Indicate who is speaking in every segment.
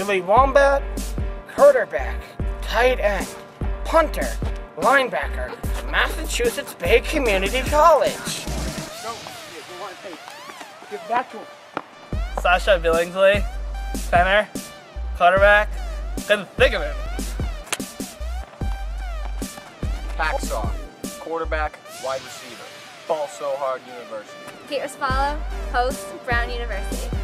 Speaker 1: Lily Wombat, quarterback, tight end, punter, linebacker, Massachusetts Bay Community College. Give back to him.
Speaker 2: Sasha Billingsly, center, quarterback. Couldn't think of it.
Speaker 3: Hacksaw, quarterback, wide receiver. Ball so hard university.
Speaker 4: Kate Raspallo, host, Brown University.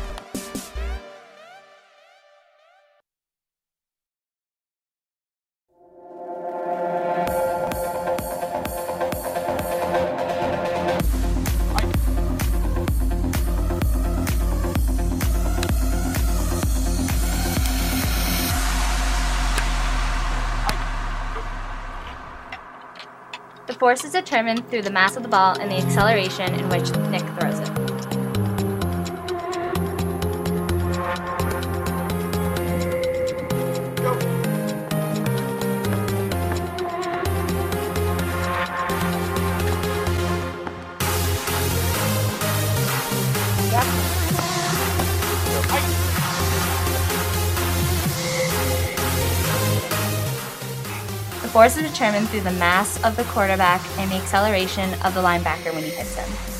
Speaker 4: Force is determined through the mass of the ball and the acceleration in which Nick throws it. Force is determined through the mass of the quarterback and the acceleration of the linebacker when he hits him.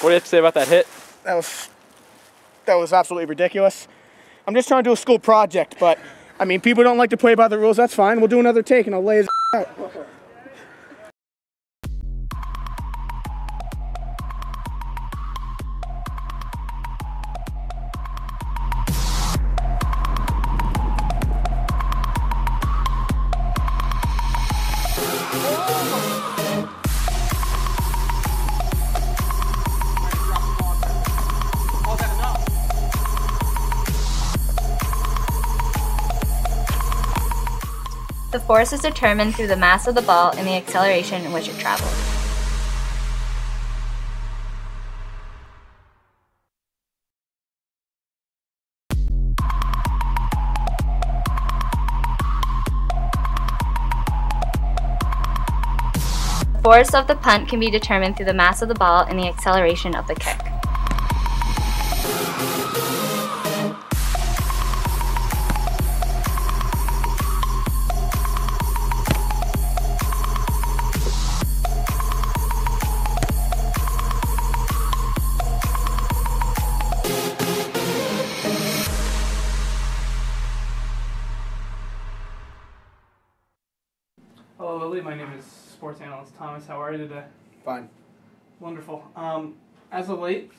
Speaker 3: What do you have to say about that hit?
Speaker 1: that was that was absolutely ridiculous. I'm just trying to do a school project, but I mean, people don't like to play by the rules. That's fine. We'll do another take, and I'll lay his out.
Speaker 4: Force is determined through the mass of the ball and the acceleration in which it travels. Force of the punt can be determined through the mass of the ball and the acceleration of the kick.
Speaker 2: Sports Thomas. How are you today?
Speaker 1: Fine.
Speaker 2: Wonderful. Um, as of late,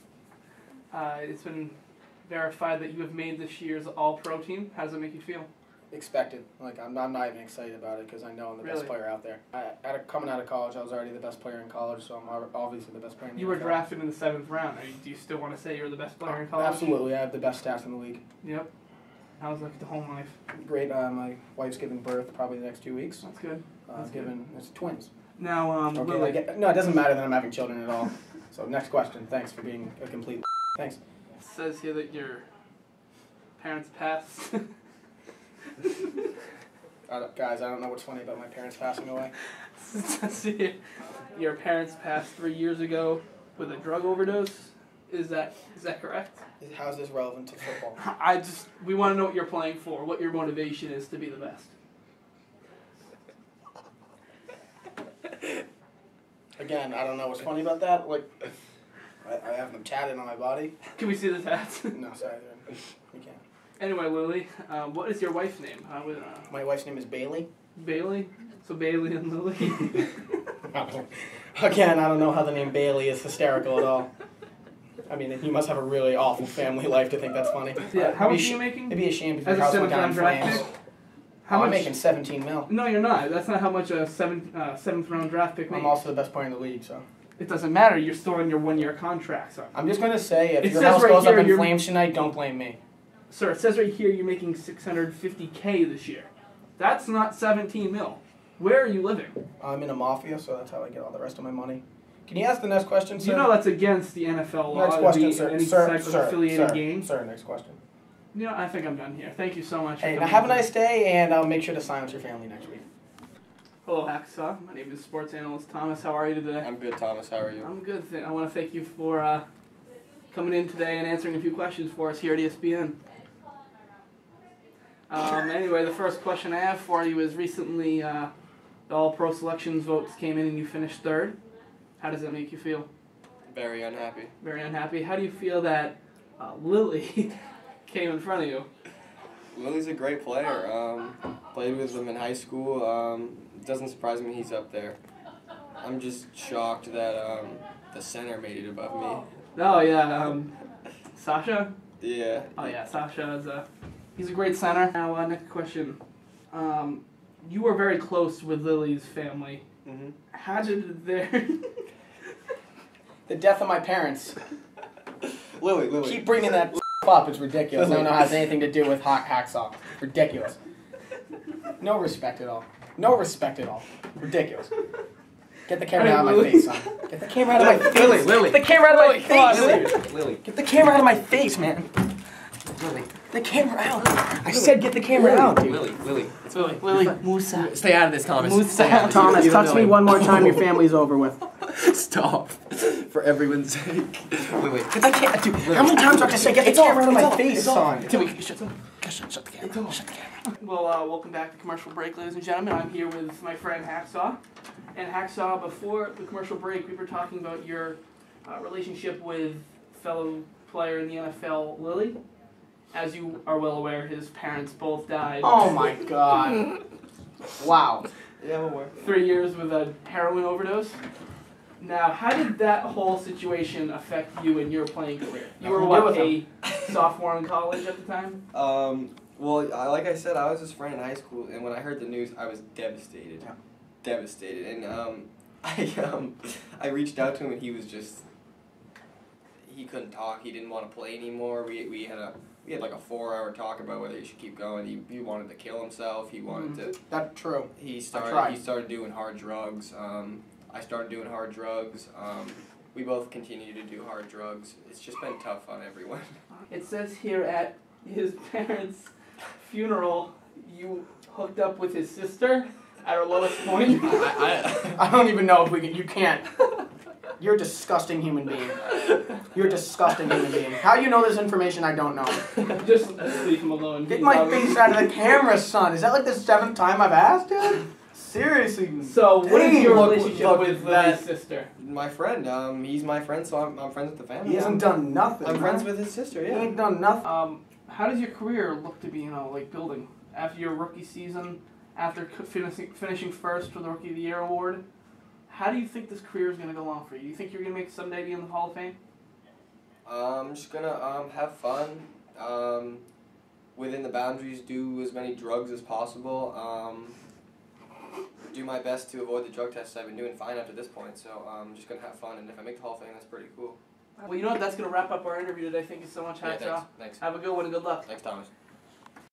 Speaker 2: uh, it's been verified that you have made this year's All Pro team. How does it make you feel?
Speaker 1: Expected. Like I'm, I'm not even excited about it because I know I'm the
Speaker 2: Really?
Speaker 1: best player out there. I, out of, coming out of college, I was already the best player in college, so I'm obviously the best player. In the
Speaker 2: You were
Speaker 1: NFL.
Speaker 2: drafted in the seventh round. Are you, do you still want to say you're the best player in college?
Speaker 1: Absolutely, I have the best stats in the league.
Speaker 2: Yep. How's like the home life?
Speaker 1: Great. Uh, my wife's giving birth probably the next two weeks.
Speaker 2: That's good.
Speaker 1: Uh,
Speaker 2: That's
Speaker 1: given it's twins.
Speaker 2: Now, um,
Speaker 1: Okay,
Speaker 2: Lily,
Speaker 1: no, it doesn't matter that I'm having children at all. So next question. Thanks for being a complete. Thanks.
Speaker 2: it says here that your parents passed.
Speaker 1: Uh, guys, I don't know what's funny about my parents passing away.
Speaker 2: Here your parents passed three years ago with a drug overdose. Is that is that correct?
Speaker 1: How is this relevant to football?
Speaker 2: I just we want to know what you're playing for, what your motivation is to be the best.
Speaker 1: Again, I don't know what's funny about that. Like, I, I have them tatted on my body.
Speaker 2: Can we see the tats?
Speaker 1: No, sorry, we can't.
Speaker 2: anyway, Lily, um, what is your wife's name? Uh, with, uh,
Speaker 1: My wife's name is Bailey.
Speaker 2: Bailey. So Bailey and Lily.
Speaker 1: Again, I don't know how the name Bailey is hysterical at all. I mean, you must have a really awful family life to think that's funny.
Speaker 2: yeah. How
Speaker 1: It'd
Speaker 2: much are you making?
Speaker 1: It'd be a shame if your house went down in flames.
Speaker 2: pick.
Speaker 1: How I'm making 17 mil.
Speaker 2: No, you're not. That's not how much a seventh uh, seventh round draft pick
Speaker 1: I'm
Speaker 2: makes.
Speaker 1: also the best player in the league, so.
Speaker 2: It doesn't matter. You're still in your one year contract, son.
Speaker 1: I'm just gonna say, if
Speaker 2: It
Speaker 1: your house
Speaker 2: right
Speaker 1: goes
Speaker 2: here
Speaker 1: up in flames tonight, don't blame me.
Speaker 2: Sir, it says right here you're making 650k this year. That's not 17 mil. Where are you living?
Speaker 1: I'm in a mafia, so that's how I get all the rest of my money. Can you ask the next question, sir?
Speaker 2: You know that's against the NFL law
Speaker 1: next question, sir.
Speaker 2: any
Speaker 1: sir,
Speaker 2: type of
Speaker 1: sir,
Speaker 2: affiliated
Speaker 1: sir,
Speaker 2: game.
Speaker 1: Sir, next question.
Speaker 2: You know, I think I'm done here. Thank you so much.
Speaker 1: Hey, now have a
Speaker 2: in.
Speaker 1: nice day, and I'll make sure to silence your family next week.
Speaker 2: Hello, Hacksaw. My name is sports analyst Thomas. How are you today?
Speaker 3: I'm good, Thomas. How are you?
Speaker 2: I'm good. I want to thank you for uh, coming in today and answering a few questions for us here at ESPN. Um, anyway, the first question I have for you is recently uh, the All Pro selections votes came in and you finished third. How does that make you feel?
Speaker 3: Very unhappy.
Speaker 2: Very unhappy. How do you feel that uh, Lily came in front of you?
Speaker 3: Lily's a great player. Um, played with him in high school. Um, doesn't surprise me he's up there. I'm just shocked that um, the center made it above me.
Speaker 2: Oh yeah, um, Sasha.
Speaker 3: Yeah.
Speaker 2: Oh yeah, Sasha is a he's a great center. Now uh, next question. Um, you were very close with Lily's family.
Speaker 3: hmm
Speaker 2: How did their
Speaker 1: The death of my parents.
Speaker 3: Lily, Lily.
Speaker 1: Keep bringing that up. It's ridiculous. I don't know it has anything to do with hot hacksaw. Ridiculous. No respect at all. No respect at all. Ridiculous. Get the camera out of my face, son. Get the camera out of my face.
Speaker 3: Lily, Lily.
Speaker 1: Get the camera out of my
Speaker 2: Lily,
Speaker 1: face.
Speaker 3: Lily. Lily.
Speaker 1: Get the camera out of my face, man.
Speaker 3: Lily.
Speaker 1: The camera out. I said get the camera out, dude.
Speaker 3: Lily. Lily. It's
Speaker 2: Lily? Lily Musa.
Speaker 3: Stay out of this, Thomas.
Speaker 2: Musa.
Speaker 3: Stay out of this.
Speaker 1: Thomas,
Speaker 3: You're
Speaker 1: touch me one more time. Your family's over with.
Speaker 3: Stop. For everyone's sake. Lily.
Speaker 1: I can't, dude. How many times do I have to say get the camera out of my face, son?
Speaker 2: Timmy, shut, shut, shut the camera. Shut the camera. Well, uh, welcome back to commercial break, ladies and gentlemen. I'm here with my friend Hacksaw. And Hacksaw, before the commercial break, we were talking about your uh, relationship with fellow player in the NFL, Lily. As you are well aware, his parents both died.
Speaker 1: Oh my god. Wow.
Speaker 3: Yeah, I'm aware.
Speaker 2: Three years with a heroin overdose. Now, how did that whole situation affect you in your playing career? You were
Speaker 1: Nothing
Speaker 2: what, a sophomore in college at the time?
Speaker 3: Um, well, I, like I said, I was his friend in high school, and when I heard the news, I was devastated.
Speaker 1: Yeah.
Speaker 3: Devastated. And um, I, um, I reached out to him, and he was just. He couldn't talk. He didn't want to play anymore. We, we had a we had like a four hour talk about whether he should keep going. He, he wanted to kill himself. He wanted to.
Speaker 1: That's true.
Speaker 3: He started. He started doing hard drugs. Um, I started doing hard drugs. Um, we both continue to do hard drugs. It's just been tough on everyone.
Speaker 2: It says here at his parents' funeral, you hooked up with his sister at her lowest point.
Speaker 3: I,
Speaker 1: I don't even know if we can. You can't. You're a disgusting human being. You're a disgusting human being. How you know this information, I don't know.
Speaker 2: Just leave him alone.
Speaker 1: Get my face out of the camera, son. Is that like the seventh time I've asked, dude? Seriously.
Speaker 2: So, what is
Speaker 1: Dang,
Speaker 2: your
Speaker 3: look-
Speaker 2: relationship
Speaker 3: look,
Speaker 2: with
Speaker 3: that-
Speaker 2: Lily's sister?
Speaker 3: my friend. Um, he's my friend, so I'm, I'm friends with the family.
Speaker 1: He hasn't done nothing.
Speaker 3: I'm
Speaker 1: man.
Speaker 3: friends with his sister. Yeah.
Speaker 1: He
Speaker 3: Yeah.
Speaker 1: ain't done nothing.
Speaker 2: Um, how does your career look to be, you know, like building after your rookie season, after finishing finishing first for the Rookie of the Year award? How do you think this career is going to go on for you? Do you think you're going to make someday be in the Hall of Fame?
Speaker 3: Um, I'm just gonna um have fun. Um, within the boundaries, do as many drugs as possible. Um, do my best to avoid the drug tests. I've been doing fine up to this point, so um, I'm just gonna have fun. And if I make the Hall of Fame, that's pretty cool.
Speaker 2: Well, you know what? That's going to wrap up our interview today. Thank you so much,
Speaker 3: Yeah, thanks. Thanks.
Speaker 2: Have a good one and good luck.
Speaker 3: Thanks, Thomas.